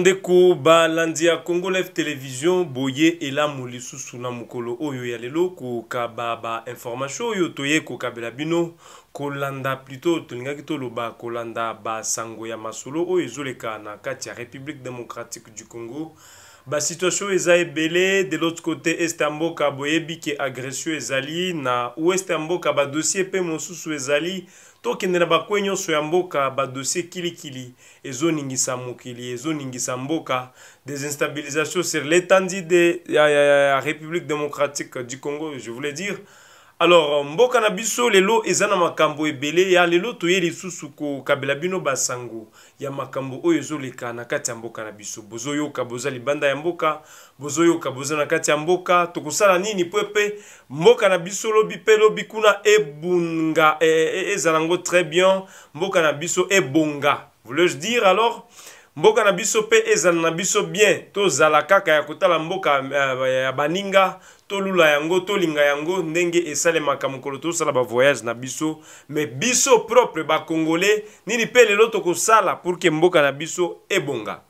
bandeko balandi ya congo live television boye elamu lisusu na mokolo oyo ya lelo kokaba bainformation oyo toye kokabela bino kolanda plutot tolingaki toloba kolanda basango ya masolo oyo ezoleka na kati ya république démocratique du congo Ba situation eza ebele de l'autre cote est ya mboka boyebi ke agression ezali na ouest ya mboka ba dossier pe mosusu ezali tokende na ba coin nionso ya mboka ba dossier kili kili ezo ningisa mokili ezo ningisa mboka des instabilisations sur l'etendue de ya ya ya republique democratique du Congo je voulais dire Alors mboka na biso lelo eza na makambo ebele ya lelo toye lisusu kokabela bino basango ya makambo oyo ezoleka na kati ya mboka na biso bozoyoka boza libanda ya mboka bozoyoka boza na kati ya mboka tokosala nini po epe mboka na biso lobi mpe lobi kuna ebunga e, e, e, ezala yango très bien mboka na biso ebonga Voulais-je dire alors mboka na biso pe ezala na biso bien tozala kaka ya kotala mboka euh, ya baninga tolula yango tolinga yango ndenge esalemaka mokolo tozosala bavoyage na biso me biso propre bacongolais nini mpe lelo tokosala pour ke mboka na biso ebonga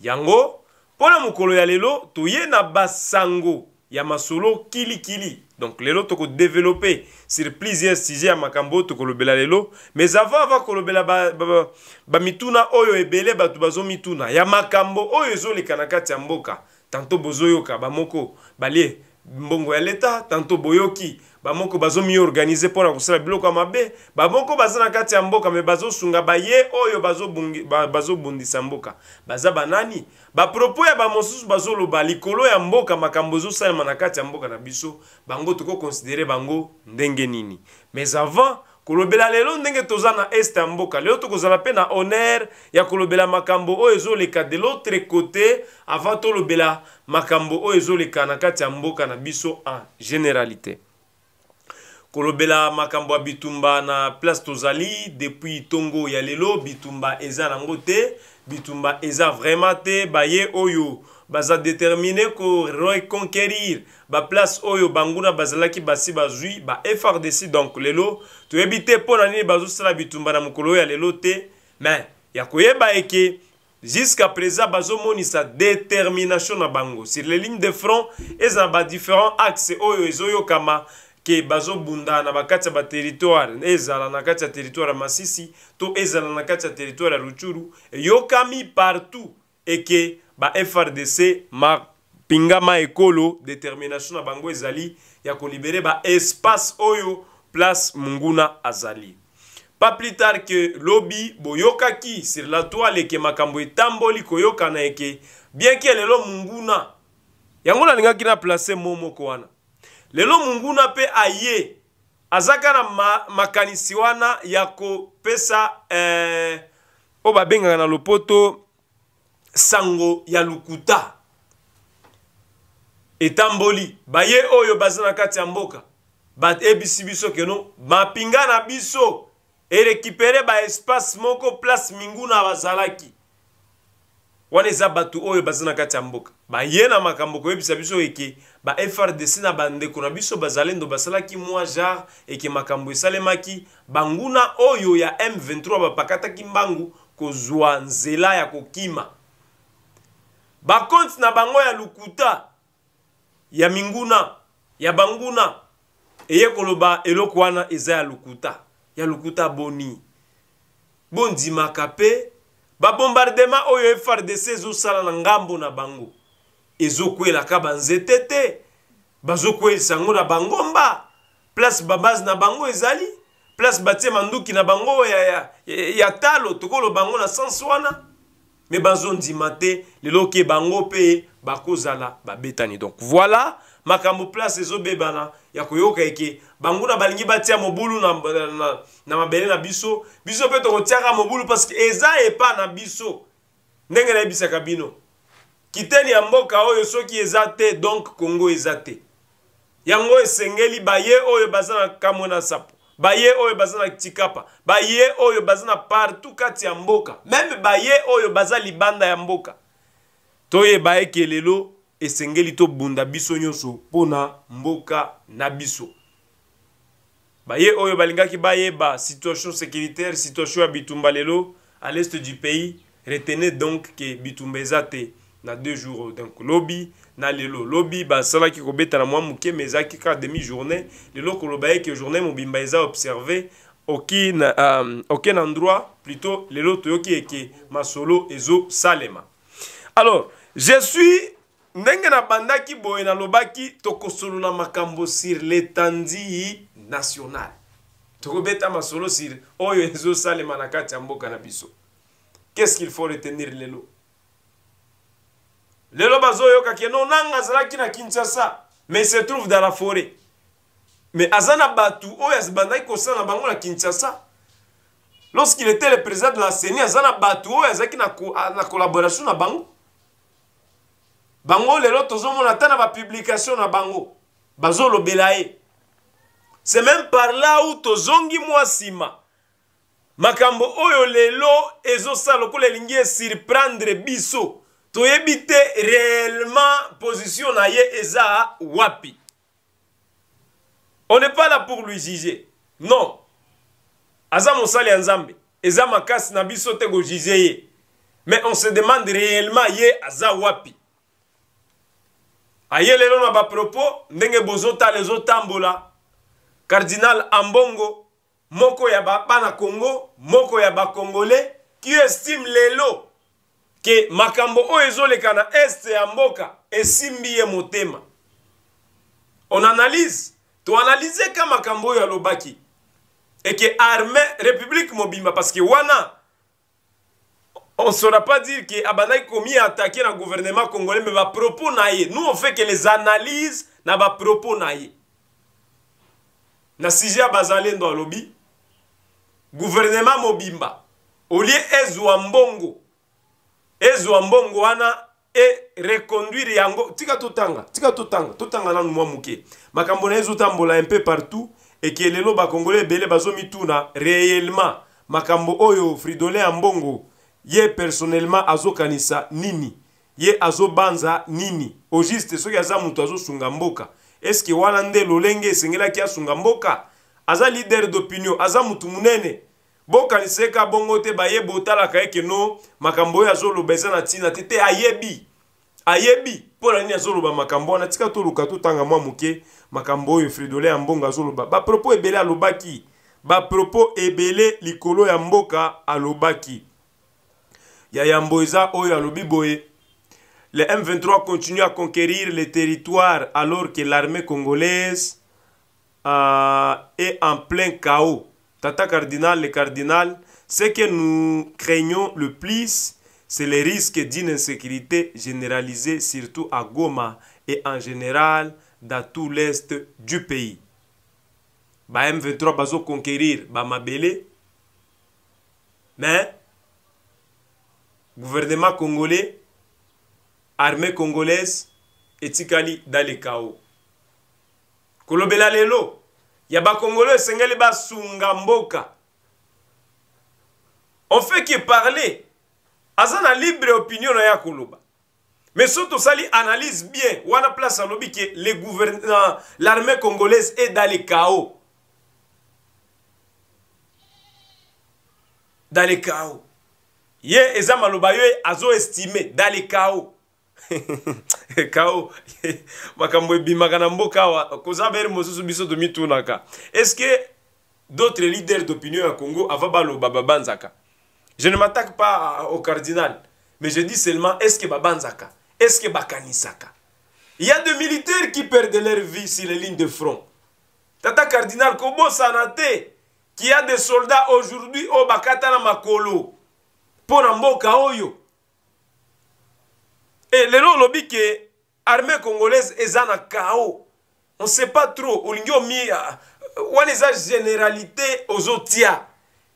yango mpo na mokolo ya lelo toye na basango ya masolo kili kili donc lelo toko developper sur plusieurs sujets ya makambo oyo tokolobela lelo mais avant avant kolobela ba, ba, ba, ba mituna oyo ebele bato bazo mituna ya makambo oyo ezoleka na kati ya mboka tanto bozoyoka bamoko balie mbongo ya leta tanto boyoki bamoko bazo miorganize mpo na kosala biloko ya mabe bamoko baza na kati ya mboka me bazosunga baye oyo bazobundisa mboka baza banani bapropos ya bamosusu bazoloba likolo ya mboka makambo ezosalema na kati ya mboka na biso bango tokoconsidere bango ndenge nini mais avant kolobela lelo ndenge toza na este ya mboka lelo tokozala mpe na honneur ya kolobela makambo oyo ezoleka de l'autre côté avant tolobela makambo oyo ezoleka na kati ya mboka na biso en generalité kolobela makambo ya bitumba na place tozali depuis ntongo ya lelo bitumba eza nango te bitumba eza vraiment te baye oyo baza determine ko reconquerir baplace oyo banguna bazalaki basi bazwi ba frdc donc lelo toyebi te mpo na nini bazosala bitumba na mokolo oyo ya lelo te mais ya koyeba eke Jusqu'à présent, bazo monisa détermination na bango sur les lignes de front et dans ba différents axes oyo ezoyo kama ke bazo bunda na bakati ya ba territoire ezala na kati ya territoire ya Masisi to ezala na kati ya territoire ya Ruchuru yokami partout et que ba FRDC ma Pingama ekolo determination na bango ezali ya ko libere ba espace oyo place munguna azali. Pas plus tard que lobi boyokaki sur la toile que makambo etamboli koyokana eke bien que lelo munguna yango nalingaki na place mo moko wana lelo munguna pe aye azaka na ma, makanisi wana ya kopesa eh, oyo babengaka na lopoto sango ya lokuta etamboli baye oyo baza na kati ya mboka bayebisi biso keno mapinga na biso erekipere baespace moko place minguna bazalaki wana eza bato oyo baza na kati ya mboka baye na makambo koyebisa biso eke ba frdc na bandeko na biso bazalendo basalaki mwa jar eke makambo esalemaki banguna oyo ya m23 bapakataki mbangu kozwa nzela ya kokima bakonti na bango ya lokuta ya minguna ya banguna eye koloba eloko wana eza ya lokuta ya lokuta boni bondimaka mpe babombardema oyo frdc ezosala na ngambo na bango ezokwelaka banzete te bazokwelisa yango na bangomba place babase na bango ezali place batie manduki na bango ya, ya, ya, ya talo tokolo bango na sense wana me bazondima te lelo ke bango mpe bakozala babetani donc voilà makambo place ezobebana ya koyoka eke banguna balingi batia mobulu na, na, na, na mabele na biso biso mpe tokotiaka mobulu parce que eza epa na biso ndenge nayebisaka bino kiteni ya mboka oyo soki eza te donc kongo eza te yango esengeli baye oyo baza na kamwe na sapo baye oyo baza na tikapa baye oyo baza na partout kati ya mboka meme baye oyo baza libanda ya mboka toyeba eke lelo Esengeli tobunda biso nyonso mpo na mboka na biso. Baye oyo balingaki bayeba situation securitaire, situation ya bitumba lelo à l'est du pays, retenez donc que bitumba eza te na deux jours oyo. Donc lobi na lelo, lobi basalaki kobeta na mwa moke mais ezalaki kaka demi journée. Lelo koloba ye que journée mobimba eza observer aucun, euh, aucun endroit plutôt lelo toyoki eke masolo ezo salema. alors je suis ndenge nabandaki boye nalobaki tokosolola makambo sur l'étendue nationale tokobeta masolo sur oyo ezosalema na kati ya mboka na biso qu'est-ce qu'il faut retenir lelo lelo bazoyoka ke no nanga azalaki na kinshasa mais se trouve dans la forêt mais aza na batu oyo azibandaki kosala na bango na kinshasa lorsqu'il était le président de la ceni aza na batu oyo azalaki na, ko, na collaboration na bango bango lelo tozomona ata na bapublication na bango bazolobela ye c'est même par là où tozongi mwa nsima makambo oyo lelo ezosala lokola elingi esurprendre biso toyebi te réellement position na ye eza wapi on n'est pas là pour lui juger non aza mosali ya nzambe eza makasi na biso te kojuge ye mais on se demande réellement ye aza wapi aye lelo na bapropos ndenge bozotala ezotambola cardinal ambongo moko ya ba bana Congo moko ya ba Congolais qui estime lelo que makambo oyo ezoleka na est ya mboka esimbi ye motema on analyse to analyse ka makambo oyo alobaki et que armée république mobimba parce que wana On ne saura pas dire que Abadaki Komi a attaqué le gouvernement congolais, mais va propos naïe. Nous, on fait que les analyses na va propos naïe. Na sujet bazalendo dans lobby, gouvernement mobimba, au lieu ezwa mbongo, ezwa mbongo wana e reconduire yango tika totanga tika totanga totanga nanu mwa moke makambo na ye ezotambola un peu partout eke lelo bakongole ebele bazomituna réellement makambo oyo fridolin ya mbongo ye personnellement azokanisa nini ye azobanza nini au juste soki aza moto azosunga mboka eske wana nde lolenge esengelaki asunga mboka aza leader d'opinion aza motu monene bokanisa eka bongo te baye botalaka eke no makambo oyo azoloba eza na ntina te te ayebi ayebi mpo na nini azoloba makambo wana tika toluka totanga mwa moke makambo oyo fridole ya mbongo azoloba bapropos ebele alobaki bapropos ebele likolo ya mboka alobaki ya yambo eza oyo alobi boye le m23 continue à conquérir les territoires alors que l'armée congolaise euh, est en plein chaos Tata cardinal, le cardinal, ce que nous craignons le plus, c'est les risques d'une insécurité généralisée, surtout à Goma et en général dans tout l'est du pays. Ba M23 bazo conquérir ba Mabele, mais gouvernement congolais, armée congolaise, etikali dans le chaos. kolobela lelo ya bakongolo esengeli basunga mboka on fait que parler aza na libre opinion na ye akoloba mais soki tosali analyse bien wana place alobi ke le gouvernement l'armée congolaise est dans le chaos dans le chaos ye eza maloba yo azoestime dans le chaos kao makambo ebimaka na mboka awa koza bere mosusu biso tomitunaka est ce que d'autres leaders d'opinion ya congo ava baloba babanzaka je ne m'attaque pas au cardinal mais je dis seulement est ce que babanzaka est ce que bakanisaka il y a des militaires qui perdent leur vie sur les lignes de front tata cardinal kobosana te qui a des soldats aujourd'hui oyo bakata na makolo mpo na mboka oyo e lelo olobi ke armée congolaise eza na chaos on sait pas trop olingi omi ah, wana eza generalité ozotia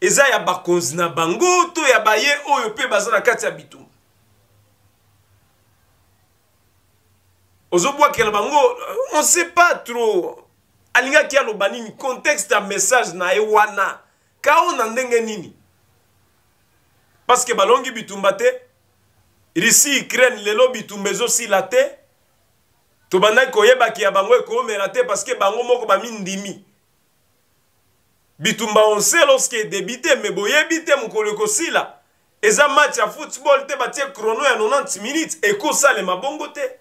eza ya bakonzi na bango to ya baye oyo mpe baza na kati ya bitumba ozobwakela bango euh, on sait pas trop alingaki aloba nini contexte ya message na ye wana Chaos na ndenge nini? Parce que balongi bitumba te. Russie Ukraine lelo bitumba ezosila te. Tobandaki koyeba ki ya bango ekoomela te parce que bango moko bamindimi. Bitumba on sait lorsque edebite mais boyebi te mokolo ekosila. Eza match ya football te batie chrono ya 90 minutes ekosalema bongo te.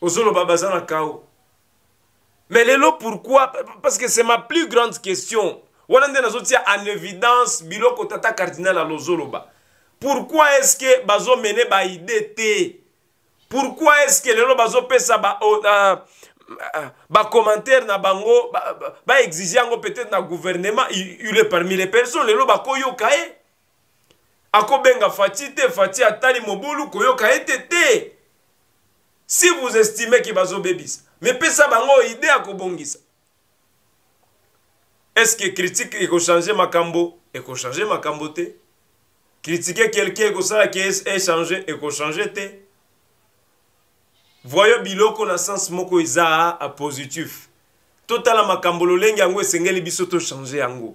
ozoloba baza na kao mais lelo pourquoi parce que c'est ma plus grande question wana nde nazotia en évidence biloko tata cardinal alozoloba pourquoi est ce que bazomene baide te pourquoi est ce que lelo bazopesa ba, oh, uh, bacommentaire na bango baexige ba, ba yango peut-être na gouvernement il est parmi les personnes lelo bakoyoka ye eh? akobenga faci te faci atali mobulu koyoka ete te si vous estime ke bazobebisa mipesa bango ide ya kobongisa eske critique ekochange makambo ekochange makambo te critique quelqu'un ekosala ke echange ekochange te voyo biloko na sens moko eza a positif totala makambo lolenge yango esengeli biso tochange yango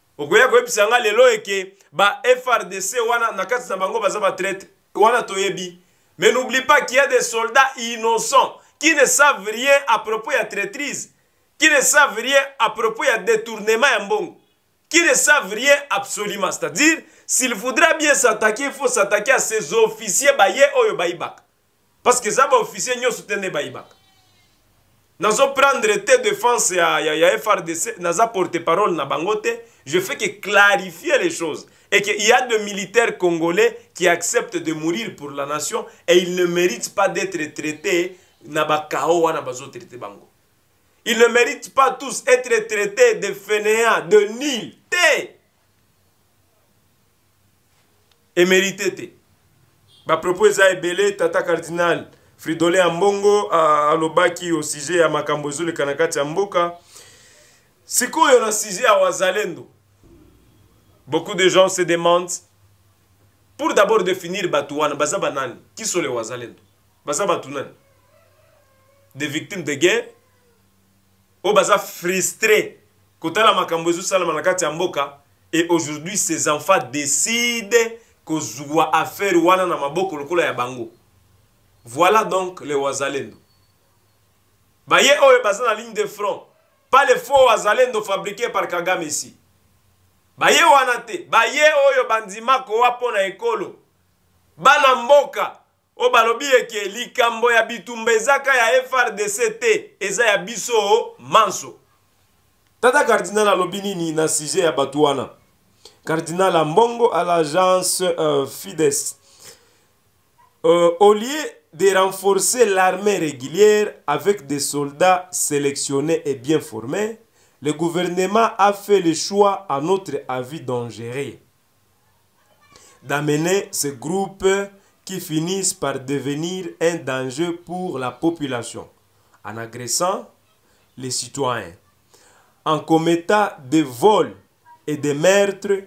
okoya koyebisa nga lelo eke ba frdc wana na kati na bango baza batraite wana toyebi mais n'oublie pas qu'il y a des soldats innocents qui ne savent rien à propos ya traitrise qui ne savent rien à propos ya détournement ya mbongo qui ne savent rien absolument c'est-à-dire s'il voudra bien s'attaquer il faut s'attaquer à ces officiers baye oyo bayibaka parce que eza ba officier nyonso te nde bayibaka nazo prendre te défense ya, ya, ya frdc naza porte parole na bango te je fais que clarifier les choses et qu'il y a de militaires congolais qui acceptent de mourir pour la nation et ils ne méritent pas d'être traités na bakao wana bazotraite bango ils ne méritent pas tous être traités de fainéants de nil te emerite te bapropos eza ebele tata cardinal fridole ya mbongo alobaki au sujet ya makambo ezoleka na kati ya mboka sikoyo na sujet ya wazalendo beaucoup de gens se demandent pour d'abord définir bato wana baza banani kisole wazalendo baza bato nani des victimes de guerre oyo baza frustre kotala makambo ezosalama na kati ya mboka et aujourd'hui ces enfants décident kozwa affaire wana na maboko lokola ya bango voilà donc le wazalendo baye oyo baza na ligne de front pas le faux wazalendo fabriqué par kagame ici baye wana te baye oyo bandima kowa mpo na ekolo bana mboka oyo balobi eke likambo ya bitumba ezaka ya frdc te eza ya biso manso tata cardinal alobi nini na sujet ya bato wana cardinal ambongo à l'agence euh, fides euh, au lieu de renforcer l'armée régulière avec des soldats sélectionnés et bien formés le gouvernement a fait le choix à notre avis dangereux d'amener ce groupe qui finissent par devenir un danger pour la population en agressant les citoyens, en commettant des vols et des meurtres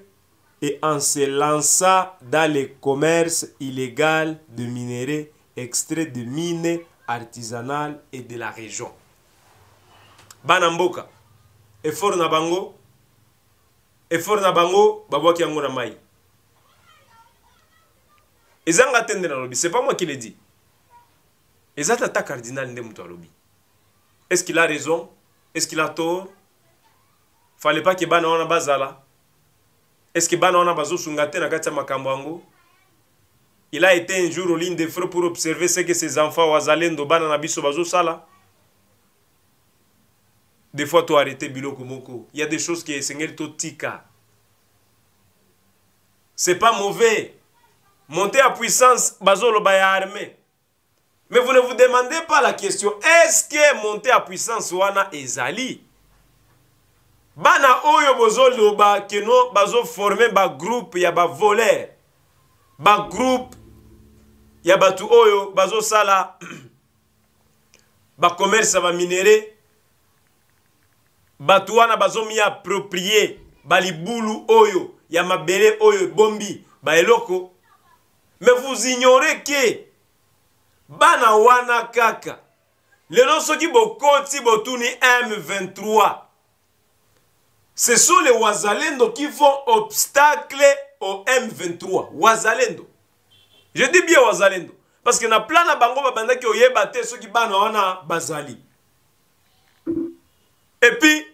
et en se lançant dans le commerce illégal de minerais extraits de mines artisanales et de la région. Banamboka. effort na bango Effort na bango babwaki yango na mai. Eza nga te nde nalobi, c'est pas moi qui le dit. Eza tata cardinal nde moto alobi. Est-ce qu'il a raison? Est-ce qu'il a tort? Fallait pas que bana wana bazala. Est-ce que bana wana bazosunga te na kati ya makambo yango? il a été un jour au ligne de feu pour observer ce que ses enfants wazalendo bana na biso bazosala des fois to arrêter biloko moko il y a des choses qui esengeli to tika c'est pas mauvais monter à puissance bazoloba ya armée mais vous ne vous demandez pas la question est-ce que monter à puissance wana ezali bana oyo bozoloba keno bazoforme bagroupe ya bavoler bagroupe ya bato oyo bazosala ba commerce ya ba minerais bato wana bazomi approprier balibulu oyo ya mabele oyo ebombi baeloko mais vous ignorez que bana wana kaka lelo soki bokoti botuni m23 ce sont les wazalendo qui font obstacle au m23 wazalendo je dis bien wazalendo parce que na plan na bango babandaki oyeba te soki bana wana bazali epuis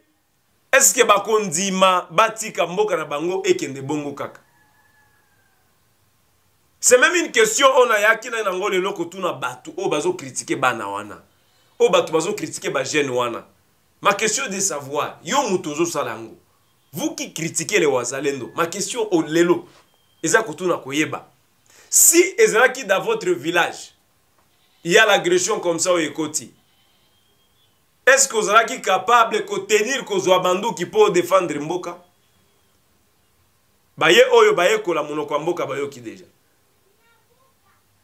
eske bakondima batika mboka na bango ekende bongo kaka c'est même une question oyo nayaki na yango lelo kotuna bato oyo bazokritike bana wana oyo bato bazokritike bajeune wana ma question de savoir yo moto ozosala yango vous qui critiquez les wazalendo ma question au lelo eza kotuna koyeba si ezalaki dans votre village il y a l'agression comme ça oyo ekoti est ce que ozalaki capable kotenir kozwa banduki mpo odefendre mboka baye oyo bayekola monoko ya mboka bayoki deja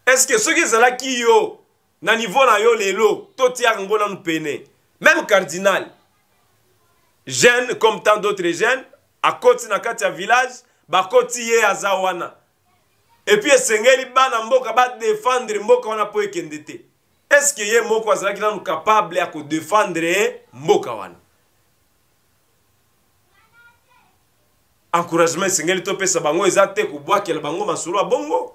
est ce que soki ezalaki yo na niveau na yo lelo totiaka ngo nanu pene même cardinal jeune comme tant d'autres jeunes akoti na kati ya village bakoti ye aza wana epuis esengeli bana mboka badefendre mboka wana mpo ekende te eske ye moko azalaki nanu capable ya kodefendre ye mboka wana encouragement esengeli topesa bango eza te kobwakela bango masolo ya bongo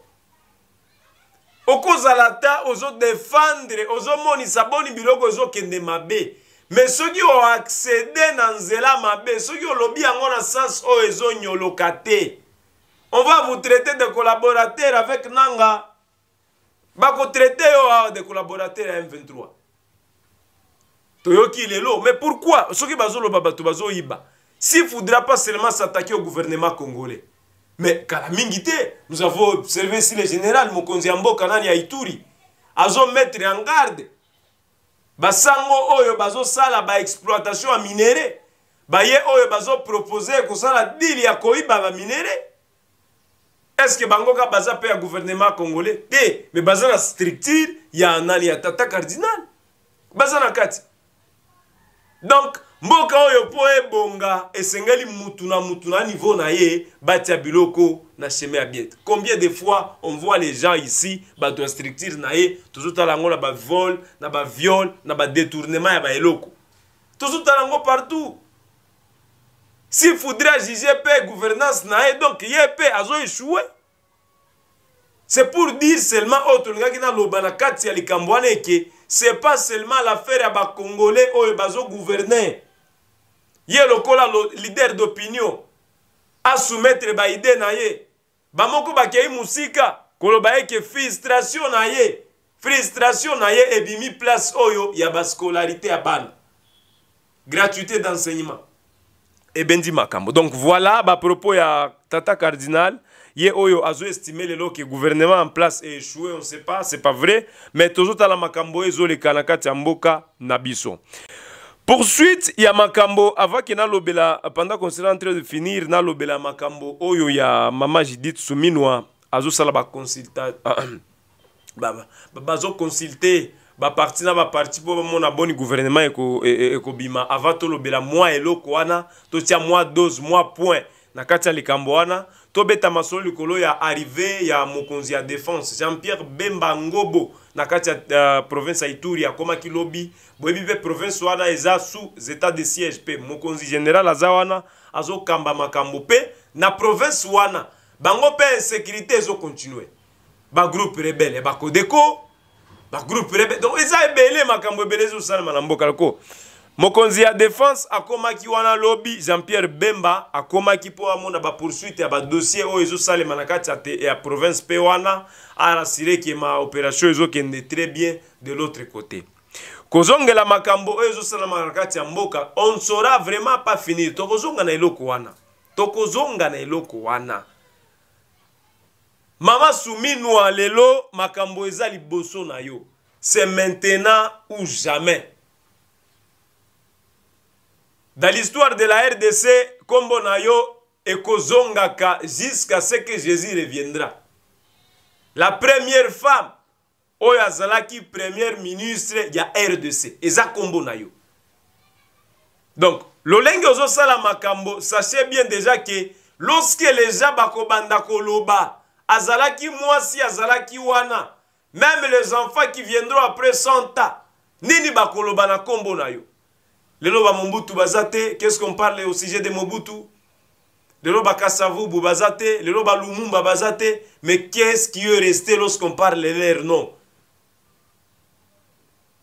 okozala ata ozodefendre ozomonisa boni biloko ezokende mabe me soki oaccede na nzela mabe soki olobi yango na sens oyo ezonyoloka te on va vous traiter de collaborateur avec nanga bakotraite yo awa de collaborateur ya m23 toyoki lelo mais pourquoi soki bazoloba bato bazoyiba s'il faudra pas seulement s'attaquer au gouvernement congolais mais kala mingi te nous avons observé si le général mokonzi ya mboka nani ya ituri azomettre en garde basango oyo bazosala baexploitation ya minere baye oyo bazopropose kosala dile ya koyiba baminere est ce que bango kaka baza mpe ya gouvernement congolais te mais baza na structure ya nani ya tata cardinal baza na kati donc mboka oyo mpo ebonga esengeli mutu na mutu na niveau na ye batia biloko na chemin ya biete combien de fois on voit les gens ici bato ya structure na ye tozotala yango na bavol na baviole na badetournement ya baeloko tozotala yango partout s'il faudrait ajuge mpe gouvernance na ye donc ye mpe azo echoue c'est pour dire seulement oyo tolingaki naloba na kati ya likambo wana eke c'est pas seulement l'affaire ya bacongolais oyo bazo gouverne ye lokola leader d'opinion asoumettre baide na ye Bamoko bakei mosika koloba eke frustration na ye, frustration na ye ebimi place oyo ya ba scolarite ya bana, gratuite d'enseignement. Ebendi makambo. Donc voilà ba propos ya tata cardinal, ye oyo azo estimer lelo que gouvernement en place est echoue, on ne sait pas, c'est pas vrai, mais tozo tala makambo ezoleka na kati ya mboka. na biso poursuite ya makambo avant ke nalobela pendant qu'on sera en train de finir nalobela makambo oyo ya mama judith suminwa azosala baconsulta bazoconsulte baparti na baparti mpo bamona boni gouvernement ekobima e, e, avant tolobela mwa eloko wana totia mwa dose mwa point Na kati ya likambo wana, tobeta masolo likolo ya arrivee ya mokonzi ya defense Jean-Pierre Bemba Ngobo na kati ya uh, province ya Ituri. Akomaki lobi, boyebi mpe province wana eza sous etat de siège, mpe mokonzi general aza wana azokamba makambo, mpe na province wana bango mpe insecurite ezo continuer. ba groupe rebelle ya ba codeco ba groupe rebelle donc eza ebele makambo ebele ezosalama na mboka loko mokonzi ya defense akomaki wana lobi jean pierre bemba akomaki mpo amona bapoursuite ya badossier oyo ezosalema na kati ya province mpe wana arasire ke ma opération ezokende très bien de l'autre côté kozongela makambo oyo ezosalama na kati ya mboka on saura vraiment pas finir tokozonga na eloko wana tokozonga na eloko wana Maman Souminua lelo makambo eza liboso na yo c'est maintenant ou jamais. Dans l'histoire de la RDC, kombo na yo ekozongaka jusqu'à ce que Jésus reviendra. La première femme oyo azalaki premier ministre ya rdc eza kombo na yo donc lolenge ozosala makambo sachez bien déjà que lorsque les gens bakobanda koloba azalaki mwasi azalaki wana meme les enfants qui viendront après 100 ans nini bakoloba na kombo na yo lelo ba mombutu baza te qu'est ce qu'on parle au sujet de mobutu lelo bakasavubu baza te lelo balumumba baza te mais qu'est-ce qui est resté lorsqu'on parle leur nom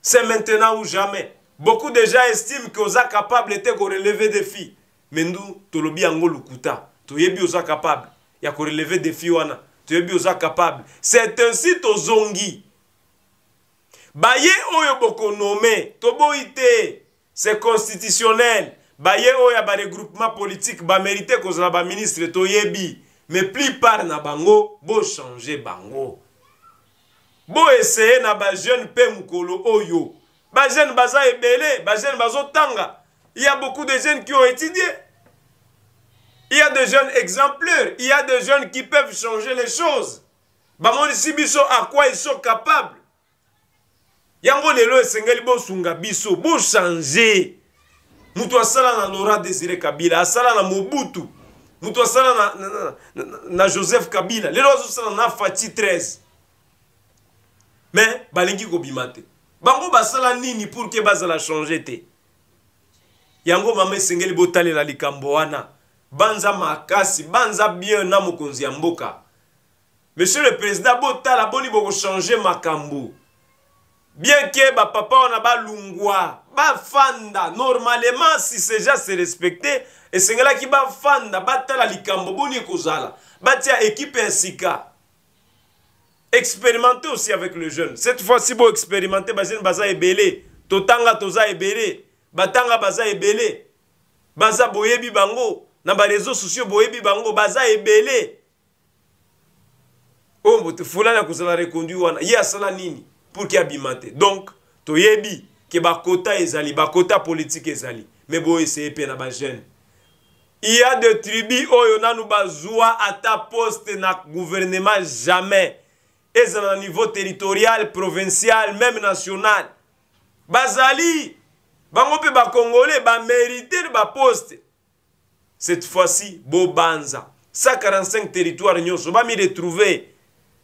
c'est maintenant ou jamais beaucoup de gens estiment que oza capable te korelever défi mais ndu tolobi yango lokuta toyebi oza capable ya korelever défi wana toyebi oza capable c'est ainsi tozongi baye oyo bokonome toboyi te C'est constitutionnel. Baye oyo ya ba regroupement politique ba merite kozala ba ministre toyebi. Mais plupart na bango bo changer bango. Bo essayer na ba jeunes pe mukolo oyo. Ba jeunes baza ebele, ba jeunes bazo tanga. Il y a beaucoup de jeunes qui ont étudié. Il y a des jeunes exemplaires, il y a des jeunes qui peuvent changer les choses. Bamoni si biso à quoi ils sont capables. yango lelo esengeli bosunga biso bochange moto asala na laura desire kabila asala na mobutu moto asala na, na, na, na, na joseph kabila lelo azosala na fati 13 me balingi kobima te bango basala nini pour ke bazala change te yango mama esengeli botalela likambo wana banza makasi banza bien na mokonzi ya mboka Monsieur le President, botala boni boko changer makambo. Bien que ba papa wana ba lungwa, ba fanda normalement si ces gens se respectaient, esengelaki ba fanda batala likambo boni ekozala. Batia équipe ya sika. Expérimenter aussi avec le jeune. Cette fois-ci bo expérimenter ba jeune baza ebele. Totanga toza ebele. Batanga baza ebele. Baza boyebi bango na ba réseaux sociaux boyebi bango baza ebele. oyo moto fulani akozala reconduit wana ye asala nini pour ke abima te donc toyebi ke bakota ezali bakota politike ezali me boeseye mpe na bajeune il ya de tribu oyo nanu bazwa ata poste na gouvernement jamais ezala na niveau territorial provincial meme national bazali bango mpe bakongole bamerite baposte Cette fois ci bobanza 145 territoire nyoso ba mi retrouver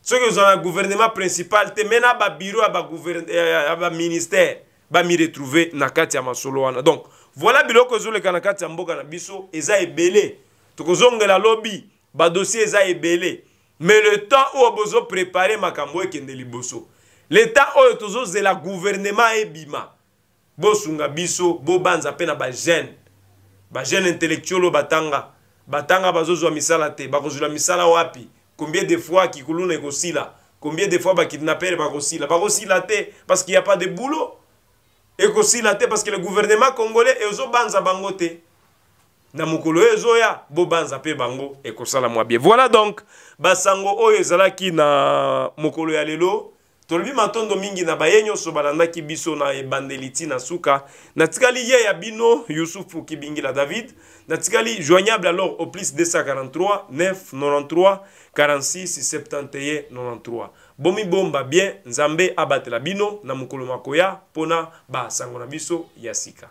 soki ozala na gouvernement principal te me na ba bureau ya ba, ya ba ministère ba mi retrouver na kati ya masolo wana donc voilà biloko ezoleka na kati ya mboka na biso eza ebele tokozongela lobi badossier eza ebele mais le temps oyo bozo prepare makambo ekende liboso le temps oyo tozozela gouvernement ebima bosunga biso bobanza mpe na bajeune bajeune intellectuel oyo batanga batanga bazozwa misala te bakozwila misala wapi combien de fois kikuluna ekosila combien de fois bakidnapere bakosila bakosila te parce qu'il n'y a pas de boulot ekosila te parce que le gouvernement congolais ezobanza bango te na mokolo oyo ezoya bobanza mpe bango ekosala mwa bie voilà donc basango oyo ezalaki na mokolo ya lelo Tolobi matondo mingi na baye nyonso balandaki biso na ebandeli ti na suka. Natikali ye ya bino Youssoufou Kibingila David. Natikali joignable alors au plus 243 993 46 71 93. Bomibomba bien, Nzambe abatela bino na mokolo makoya pona ba sango na biso ya sika.